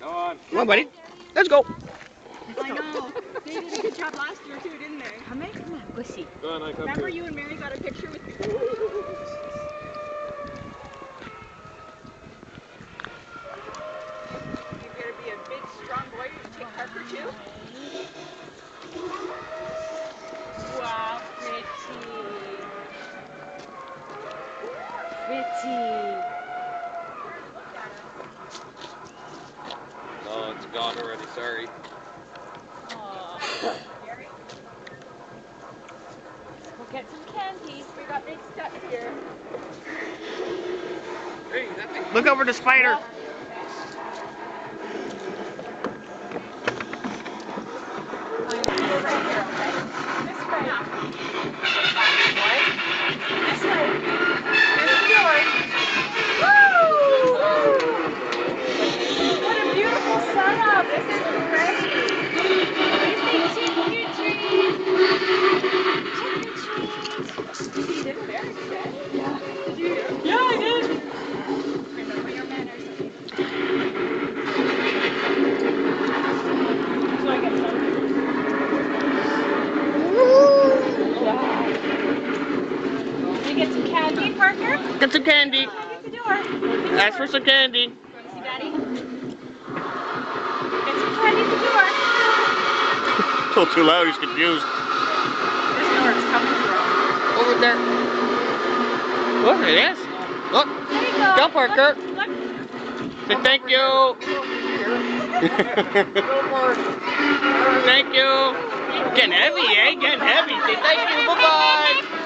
Go on. Come on, buddy. Let's go. I know. They did a good job last year too, didn't they? Come here, come on, go see. Go on, I come Remember here. you and Mary got a picture with You better be a big, strong boy to take Parker too. Wow, pretty. Pretty. No, it's gone already. Sorry. Aw. We'll get some candy. We got big stuff here. Hey, that thing. Look over the spider. Get some candy. At. Ask for some candy. Want to see Daddy? Get some candy at the door. A little too loud. He's confused. There's nowhere it's coming from. Over there. Look, it is. Look. There you go. Go, Parker. Look, look. Say thank you. thank you. Getting heavy, eh? Getting heavy. Say thank you. Bye bye.